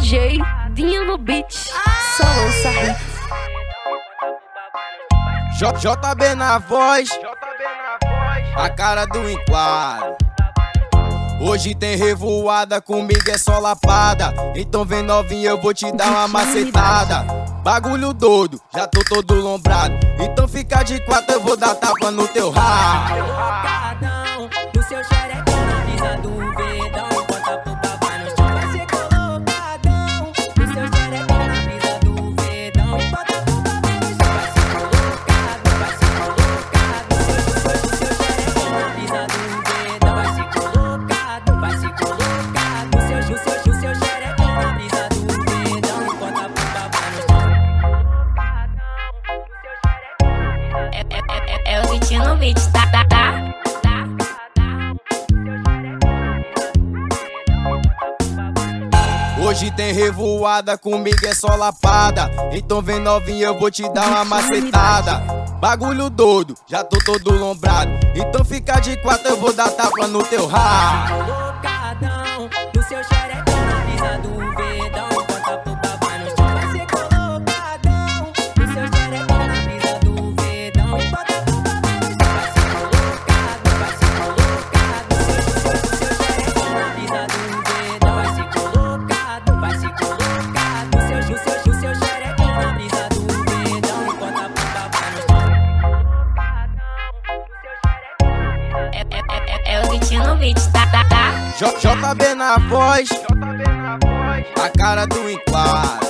DJ Dinho no beat, só lança hits. JB na voz, a cara do enquadro. Hoje tem revoada, comigo é só lapada. Então vem novinha, eu vou te dar uma macetada. Bagulho doido, já tô todo lombrado. Então fica de quatro, eu vou dar tapa no teu Vitinho no beat, tá, tá, tá. Hoje tem revoada, comigo é só lapada. Então vem novinha, eu vou te dar uma macetada. Bagulho doido, já tô todo lombrado. Então fica de quatro, eu vou dar tapa no teu rabo. colocadão No seu é o beat, tá, tá, tá. JB na voz, a cara do enquadro.